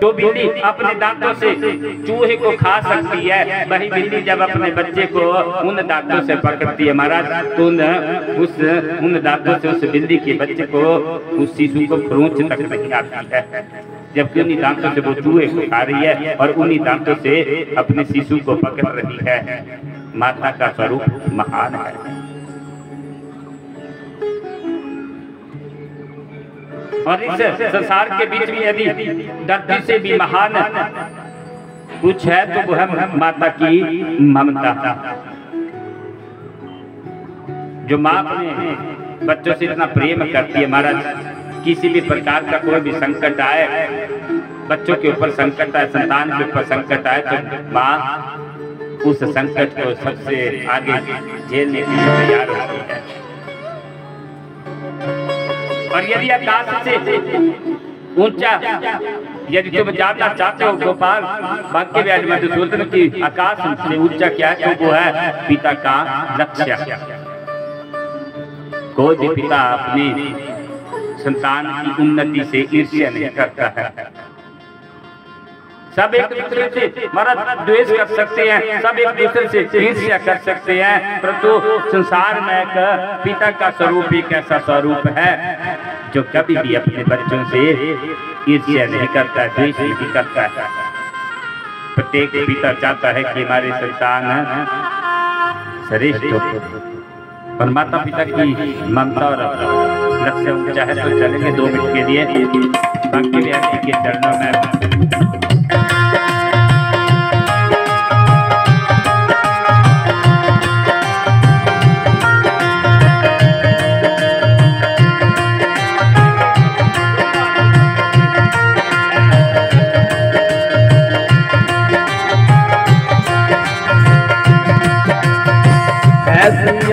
जो बिल्ली अपने दांतों से चूहे को खा सकती है, वही बिल्ली जब अपने बच्चे को उन दांतों से पकड़ती है महाराज तो उन, उस, उन दांतों से उस बिल्ली के बच्चे को उस शिशु को फ्रोच तक नहीं आती है। जबकि उन्हीं दांतों से वो चूहे को खा रही है और उन्हीं दांतों से अपने शिशु को पकड़ रही है। माता का स्वरूप महान है। और इस संसार के बीच में यदि धरती से भी महान कुछ है तो वो है माता की ममता। जो माँ अपने बच्चों से इतना प्रेम करती है महाराज, किसी भी प्रकार का कोई भी संकट आए, बच्चों के ऊपर संकट आए, संतान के ऊपर संकट आए तो माँ उस संकट को सबसे आगे झेलने के लिए तैयार होती है। और यदि आकाश से ऊँचा, यदि तुम जानना चाहते हो, गोपाल, बाकी व्याज मधुसूदन की आकाश से ऊँचा क्या है? तो वो है पिता का लक्ष्य। कोई भी पिता अपनी संतान की उन्नति से ईर्ष्या नहीं करता है। सब एक दूसरे से मरद द्वेष कर सकते हैं, सब एक दूसरे से ईर्ष्या कर सकते हैं। परंतु संसार में एक पिता का स्वरूप एक ऐसा स्वरूप है, जो कभी भी अपने बच्चों से ईर्ष्या नहीं करता, द्वेष नहीं करता। है प्रत्येक पिता चाहता है कि हमारे संतान श्रेष्ठ हो। और माता पिता की ममता और लक्ष्य ऊँचा है तो चलेंगे दो मिनट के लिए। बाकी के चरणों में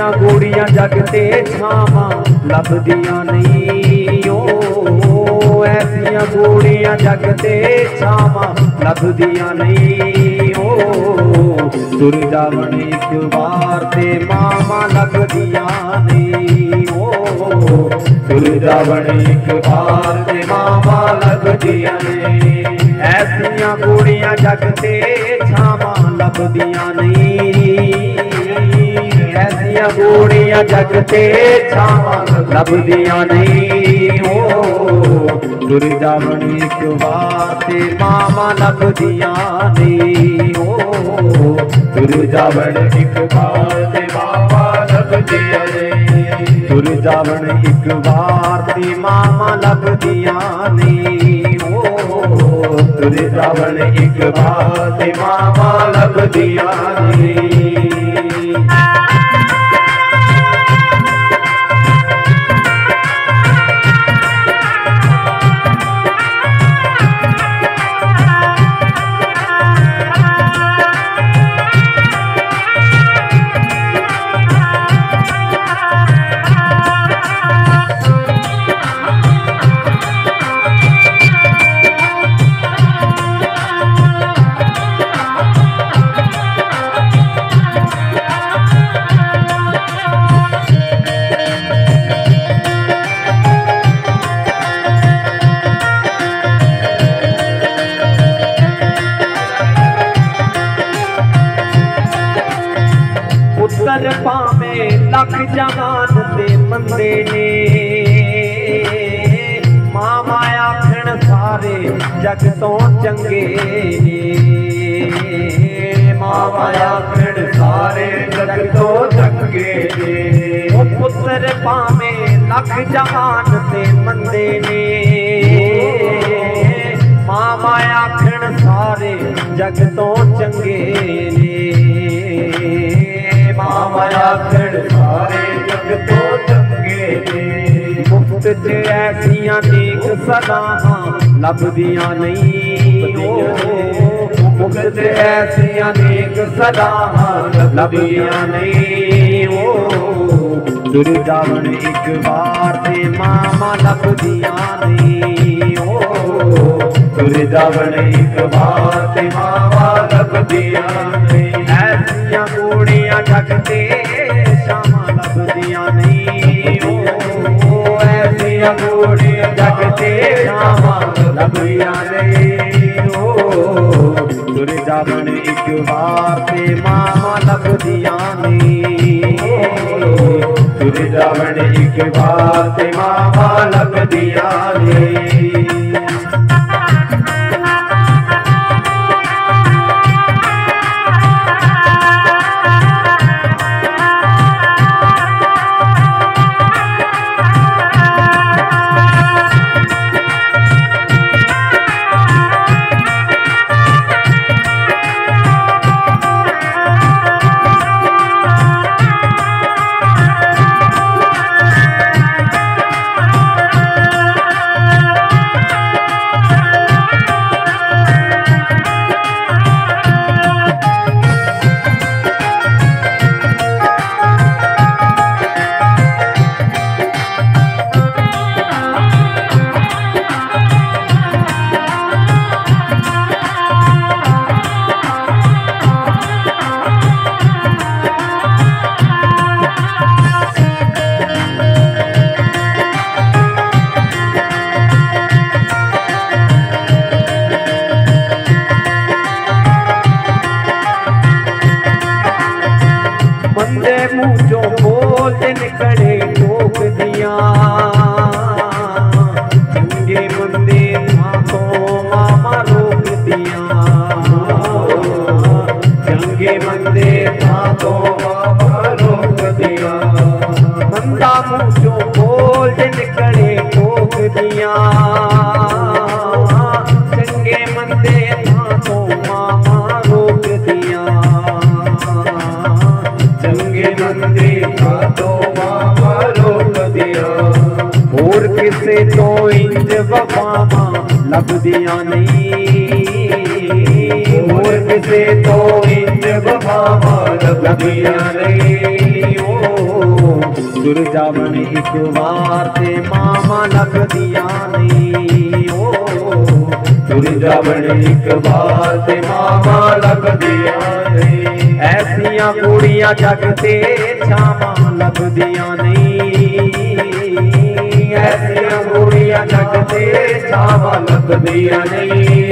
ਐਸੀਆਂ ਗੋੜੀਆਂ ਜਗ ਤੇ ਛਾਵਾਂ ਲੱਭਦੀਆਂ ਨਹੀਂ ਓ ਐਸੀਆਂ ਗੋੜੀਆਂ ਜਗ ਤੇ ਛਾਵਾਂ ਲੱਭਦੀਆਂ ਨਹੀਂ ਓ ਤੁਰ ਜਾਵਣ ਇੱਕ ਵਾਰ ਤੇ ਮਾਵਾਂ ਲੱਭਦੀਆਂ ਨਹੀਂ ਓ ਤੁਰ ਜਾਵਣ ਇੱਕ ਵਾਰ ਤੇ ਮਾਵਾਂ ਲੱਭਦੀਆਂ ਨੇ ਐਸੀਆਂ ਗੋੜੀਆਂ ਜਗ ਤੇ ਛਾਵਾਂ ਲੱਭਦੀਆਂ ਨਹੀਂ ਐਸੀਆਂ ਗੋੜੀਆਂ ਜਗ ਤੇ ਛਾਵਾਂ ਲੱਭਦੀਆਂ ਨਹੀਂ अगूणिया जगते लभदिया नहीं हो। दुर्जावणी सुबाते मामा लभदिया नहीं हो। दुर्जावण एक बार मामा लभदिया नहीं। दुर्जावण एक बार से मामा लभदिया नहीं हो। दुर्जावण एक बार से मामा लभदिया नहीं। ਲੱਭਦੀਆਂ ਨੇ ਪੁੱਤਰ ਭਾਵੇਂ ਲੱਖ ਜਹਾਨ ਤੇ ਮੰਦੇ ਨੇ। ਮਾਂ ਆਖਣ, ਸਾਰੇ ਜਗ ਤੋਂ ਚੰਗੇ ਨੇ। ਮਾਂ ਆਖਣ, ਸਾਰੇ ਜਗ ਤੋਂ ਚੰਗੇ ਨੇ। ਉਹ ਪੁੱਤਰ ਭਾਵੇਂ ਲੱਖ ਜਹਾਨ ਤੇ ਮੰਦੇ ਨੇ। ਮਾਂ ਆਖਣ, ਸਾਰੇ ਜਗ ਤੋਂ ਚੰਗੇ ਨੇ। माया फिर सारे मुफ़्त तो ते ऐसियाँ नेक सलाहां लभदियाँ नहीं। मुफ़्त ते नेक सदा हाँ लभदियाँ नहीं। ओ हाँ दुर्दावन एक बार ते मामा लभदियाँ नहीं। ओ दुर्दावन एक बार ते मामा सकते शामा लभदियाँ नहीं ओ ऐसियाँ घोड़े जगते शामा लभदियाँ नहीं ओ दुर्जा बन एक बार से मामा लभदियाँ नहीं दुर्जा बंदी मामा रोक दिया। और किसे तो इंज वफामा लगदिया नहीं। और किसे तो इंज वफामा लग दिया नहीं। दुर्जावन एक बार से मामा लगदिया नहीं। दूजा बड़ी बात मामा लगदिया नहीं ऐसिया कुड़िया जगते छावा लगदिया नहीं। ऐसिया कुड़िया जगते छावा लगदिया नहीं।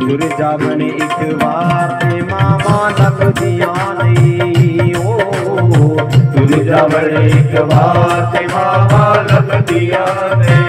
दुर्जा बनी एक बार ते मामा लगदिया नहीं। ओ दुर्जा बनी एक बार ते मामा लगदिया नहीं।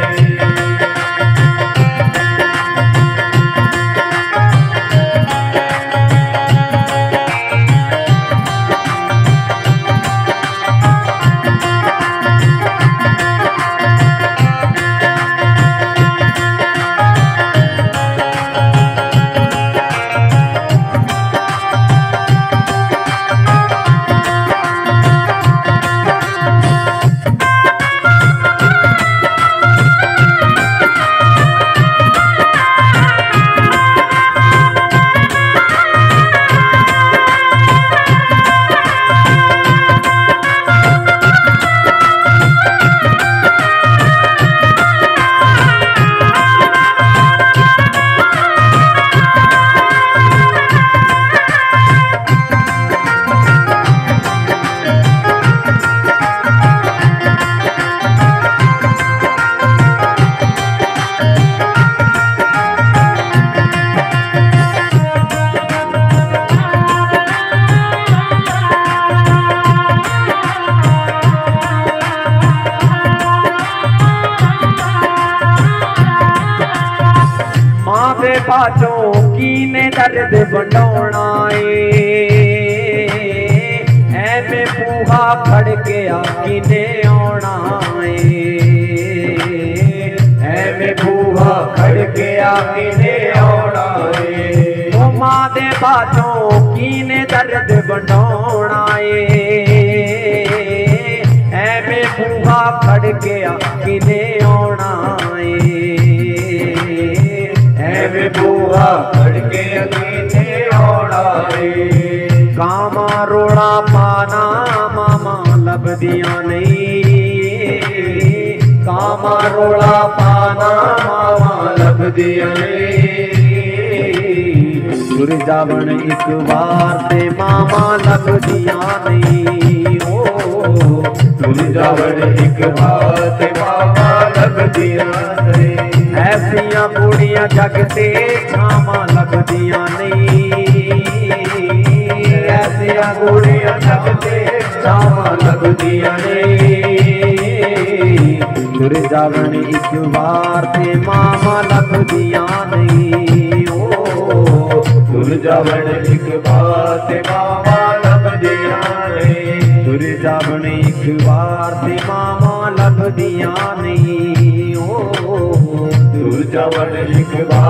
ਲੱਭਦੀਆਂ ਨਹੀਂ ਮਾਂ ਦੇ ਬਾਝੋਂ ਕੀਨੇ ਦਰਦ ਵੰਡਾਉਣਾ ਏ ਐਵੇਂ ਪੂਹਾ ਫੜ ਕੇ ਆ ਕਿਨੇ ਆਉਣਾ ਏ ਐਵੇਂ ਪੂਹਾ ਫੜ ਕੇ ਆ ਕਿਨੇ ਆਉਣਾ ਏ ਉਹ ਮਾਂ ਦੇ ਬਾਝੋਂ ਕੀਨੇ ਦਰਦ ਵੰਡਾਉਣਾ ਏ ਐਵੇਂ ਪੂਹਾ ਫੜ ਕੇ ਆ ਕਿਨੇ ਆਉਣਾ लोहा लड़के कामा रोड़ा पाना मामा लब दिया नहीं। कामा रोड़ा पाना मामा लब दिया नहीं। सुरजावन इस बार से मामा लब दिया नहीं। ओ सुरजावन एक बार से मामा लब दिया नहीं। ऐसिया कुड़िया जगते छावा लगदिया नहीं। ऐसिया कुड़िया जगते छावा लगदिया नहीं। तुर जावन एक बार ते मावा लगदिया नहीं। ओ, तुर जावन एक बार ते मावा लगदिया नहीं। तुर जावन एक बार ते मावा लगदिया जवन लिखवा